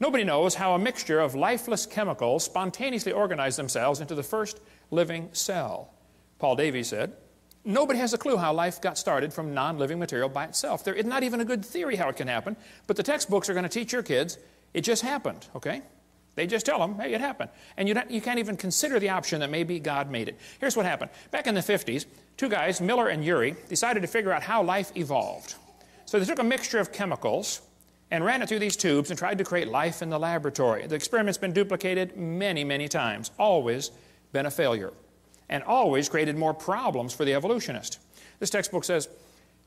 Nobody knows how a mixture of lifeless chemicals spontaneously organize themselves into the first living cell. Paul Davies said, Nobody has a clue how life got started from non living material by itself. There is not even a good theory how it can happen, but the textbooks are going to teach your kids it just happened, okay? They just tell them, hey, it happened. And you, you can't even consider the option that maybe God made it. Here's what happened. Back in the 50s, two guys, Miller and Urey, decided to figure out how life evolved. So they took a mixture of chemicals and ran it through these tubes and tried to create life in the laboratory. The experiment's been duplicated many, many times, always been a failure, and always created more problems for the evolutionist. This textbook says,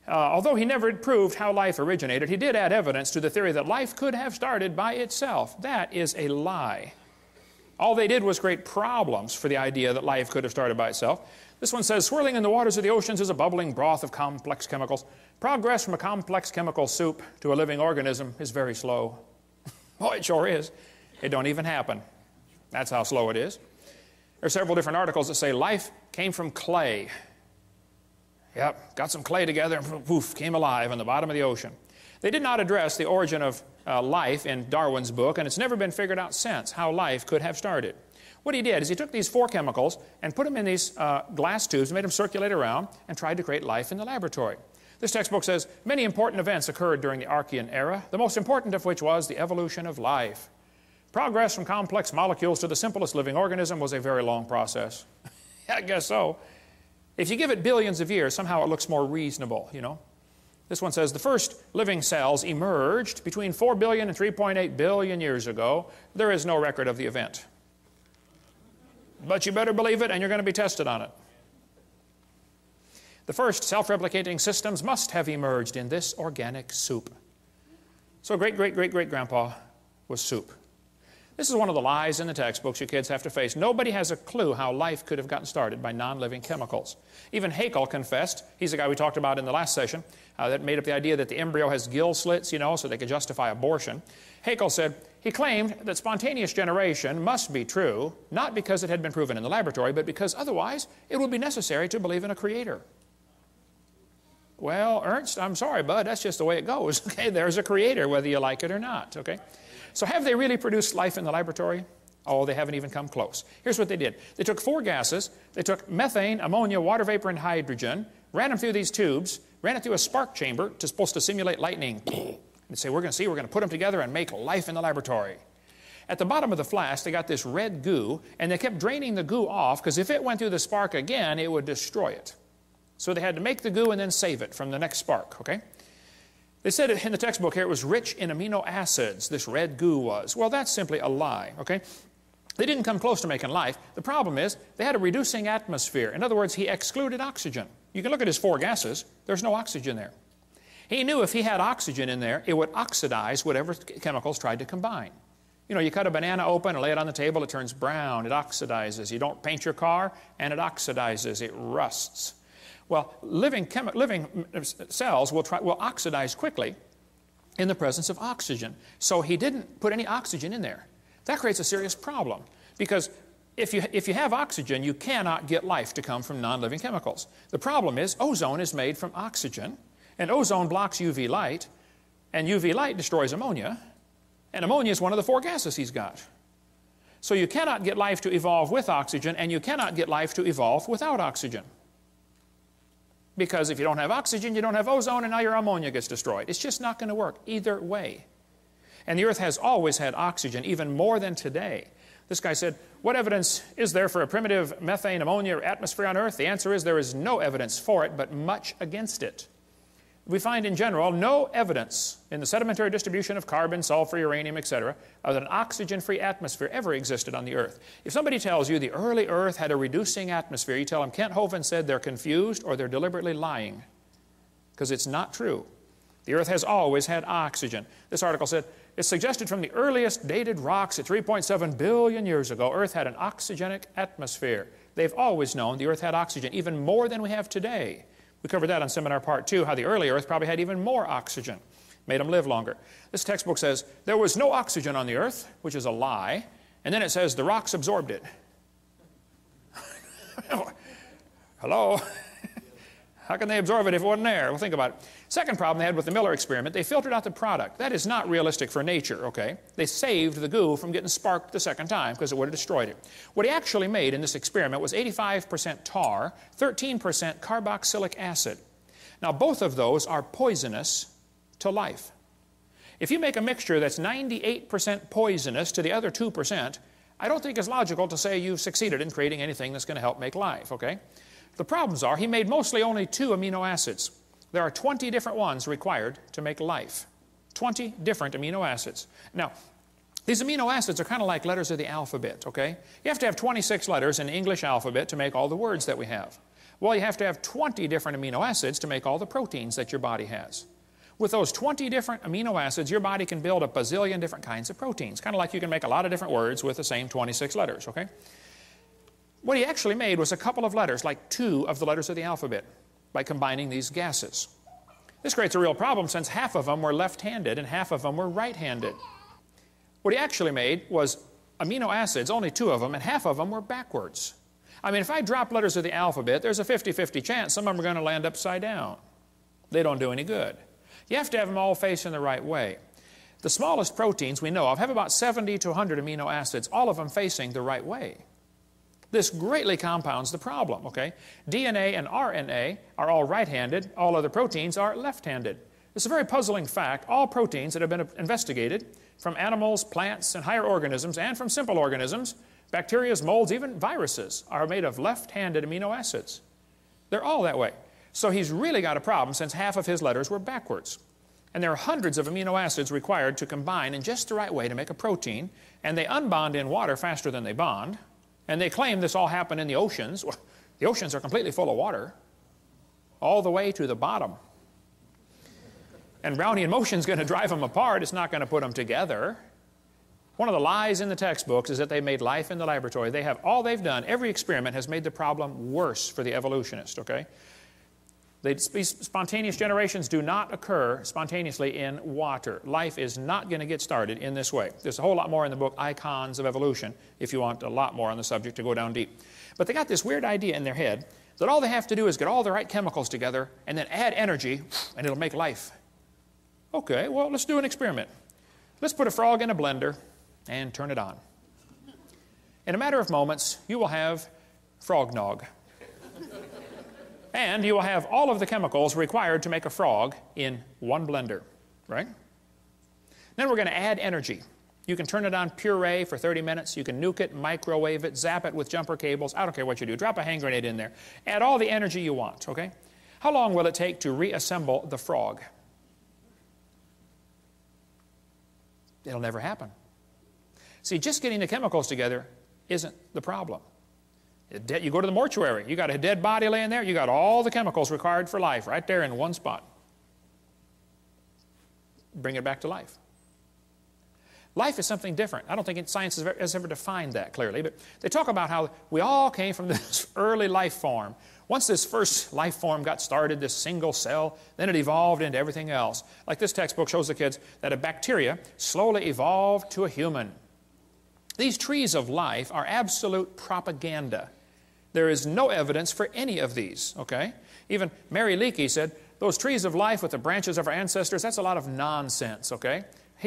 uh, although he never proved how life originated, he did add evidence to the theory that life could have started by itself. That is a lie. All they did was create problems for the idea that life could have started by itself. This one says, swirling in the waters of the oceans is a bubbling broth of complex chemicals. Progress from a complex chemical soup to a living organism is very slow. Boy, it sure is. It don't even happen. That's how slow it is. There are several different articles that say life came from clay. Yep, got some clay together and poof, came alive on the bottom of the ocean. They did not address the origin of uh, life in Darwin's book, and it's never been figured out since how life could have started. What he did is he took these four chemicals and put them in these uh, glass tubes, made them circulate around, and tried to create life in the laboratory. This textbook says many important events occurred during the Archean era, the most important of which was the evolution of life. Progress from complex molecules to the simplest living organism was a very long process. I guess so. If you give it billions of years, somehow it looks more reasonable, you know. This one says the first living cells emerged between 4 billion and 3.8 billion years ago. There is no record of the event. But you better believe it, and you're going to be tested on it. The first self-replicating systems must have emerged in this organic soup. So great, great, great, great grandpa was soup. This is one of the lies in the textbooks your kids have to face. Nobody has a clue how life could have gotten started by non-living chemicals. Even Haeckel confessed, he's the guy we talked about in the last session, uh, that made up the idea that the embryo has gill slits, you know, so they could justify abortion. Haeckel said, he claimed that spontaneous generation must be true, not because it had been proven in the laboratory, but because otherwise it would be necessary to believe in a creator. Well, Ernst, I'm sorry, bud, that's just the way it goes. Okay, there's a creator, whether you like it or not, okay? So have they really produced life in the laboratory? Oh, they haven't even come close. Here's what they did. They took four gases. They took methane, ammonia, water vapor, and hydrogen, ran them through these tubes, ran it through a spark chamber to supposed to simulate lightning. and say, we're going to see, we're going to put them together and make life in the laboratory. At the bottom of the flask, they got this red goo, and they kept draining the goo off because if it went through the spark again, it would destroy it. So they had to make the goo and then save it from the next spark, okay? They said in the textbook here it was rich in amino acids, this red goo was. Well, that's simply a lie, okay? They didn't come close to making life. The problem is they had a reducing atmosphere. In other words, he excluded oxygen. You can look at his four gases. There's no oxygen there. He knew if he had oxygen in there, it would oxidize whatever chemicals tried to combine. You know, you cut a banana open and lay it on the table, it turns brown, it oxidizes. You don't paint your car, and it oxidizes, it rusts. Well, living, living cells will, try, will oxidize quickly in the presence of oxygen. So he didn't put any oxygen in there. That creates a serious problem because if you, if you have oxygen, you cannot get life to come from non-living chemicals. The problem is ozone is made from oxygen, and ozone blocks UV light, and UV light destroys ammonia, and ammonia is one of the four gases he's got. So you cannot get life to evolve with oxygen, and you cannot get life to evolve without oxygen. Because if you don't have oxygen, you don't have ozone, and now your ammonia gets destroyed. It's just not going to work either way. And the Earth has always had oxygen, even more than today. This guy said, What evidence is there for a primitive methane ammonia atmosphere on Earth? The answer is there is no evidence for it, but much against it we find in general no evidence in the sedimentary distribution of carbon, sulfur, uranium, etc., of that an oxygen-free atmosphere ever existed on the Earth. If somebody tells you the early Earth had a reducing atmosphere, you tell them Kent Hovind said they're confused or they're deliberately lying because it's not true. The Earth has always had oxygen. This article said, it's suggested from the earliest dated rocks at 3.7 billion years ago, Earth had an oxygenic atmosphere. They've always known the Earth had oxygen, even more than we have today. We covered that on seminar part two, how the early Earth probably had even more oxygen, made them live longer. This textbook says there was no oxygen on the Earth, which is a lie, and then it says the rocks absorbed it. Hello? How can they absorb it if it wasn't there? Well, think about it. Second problem they had with the Miller experiment, they filtered out the product. That is not realistic for nature, okay? They saved the goo from getting sparked the second time because it would have destroyed it. What he actually made in this experiment was 85% tar, 13% carboxylic acid. Now, both of those are poisonous to life. If you make a mixture that's 98% poisonous to the other 2%, I don't think it's logical to say you've succeeded in creating anything that's going to help make life, okay? The problems are he made mostly only two amino acids. There are 20 different ones required to make life. 20 different amino acids. Now, these amino acids are kind of like letters of the alphabet, okay? You have to have 26 letters in the English alphabet to make all the words that we have. Well, you have to have 20 different amino acids to make all the proteins that your body has. With those 20 different amino acids, your body can build a bazillion different kinds of proteins, kind of like you can make a lot of different words with the same 26 letters, okay? What he actually made was a couple of letters, like two of the letters of the alphabet, by combining these gases. This creates a real problem since half of them were left-handed and half of them were right-handed. What he actually made was amino acids, only two of them, and half of them were backwards. I mean, if I drop letters of the alphabet, there's a 50-50 chance some of them are going to land upside down. They don't do any good. You have to have them all facing the right way. The smallest proteins we know of have about 70 to 100 amino acids, all of them facing the right way. This greatly compounds the problem, okay? DNA and RNA are all right-handed, all other proteins are left-handed. It's a very puzzling fact. All proteins that have been investigated from animals, plants, and higher organisms, and from simple organisms, bacteria, molds, even viruses, are made of left-handed amino acids. They're all that way. So he's really got a problem since half of his letters were backwards. And there are hundreds of amino acids required to combine in just the right way to make a protein, and they unbond in water faster than they bond. And they claim this all happened in the oceans. Well, the oceans are completely full of water, all the way to the bottom. And Brownian motion is going to drive them apart. It's not going to put them together. One of the lies in the textbooks is that they made life in the laboratory. They have all they've done, every experiment has made the problem worse for the evolutionist, okay? They, spontaneous generations do not occur spontaneously in water. Life is not going to get started in this way. There's a whole lot more in the book, Icons of Evolution, if you want a lot more on the subject to go down deep. But they got this weird idea in their head that all they have to do is get all the right chemicals together and then add energy and it'll make life. Okay, well, let's do an experiment. Let's put a frog in a blender and turn it on. In a matter of moments, you will have frog nog and you will have all of the chemicals required to make a frog in one blender, right? Then we're going to add energy. You can turn it on puree for 30 minutes. You can nuke it, microwave it, zap it with jumper cables. I don't care what you do. Drop a hand grenade in there. Add all the energy you want, okay? How long will it take to reassemble the frog? It'll never happen. See, just getting the chemicals together isn't the problem. You go to the mortuary, you got a dead body laying there, you got all the chemicals required for life right there in one spot. Bring it back to life. Life is something different. I don't think science has ever defined that clearly, but they talk about how we all came from this early life form. Once this first life form got started, this single cell, then it evolved into everything else. Like this textbook shows the kids that a bacteria slowly evolved to a human. These trees of life are absolute propaganda. There is no evidence for any of these, okay? Even Mary Leakey said, those trees of life with the branches of our ancestors, that's a lot of nonsense, okay?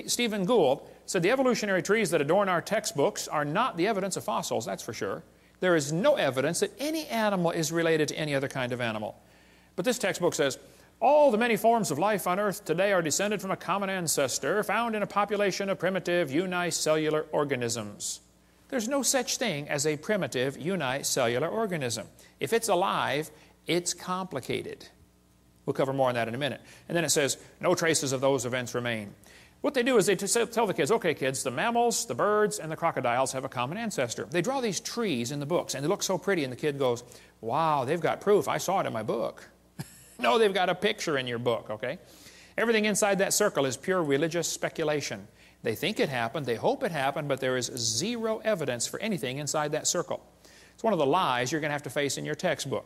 Stephen Gould said the evolutionary trees that adorn our textbooks are not the evidence of fossils, that's for sure. There is no evidence that any animal is related to any other kind of animal. But this textbook says, all the many forms of life on Earth today are descended from a common ancestor found in a population of primitive unicellular organisms. There's no such thing as a primitive unicellular organism. If it's alive, it's complicated. We'll cover more on that in a minute. And then it says, no traces of those events remain. What they do is they tell the kids, okay, kids, the mammals, the birds, and the crocodiles have a common ancestor. They draw these trees in the books, and they look so pretty, and the kid goes, wow, they've got proof. I saw it in my book. no, they've got a picture in your book, okay? Everything inside that circle is pure religious speculation. They think it happened, they hope it happened, but there is zero evidence for anything inside that circle. It's one of the lies you're going to have to face in your textbook.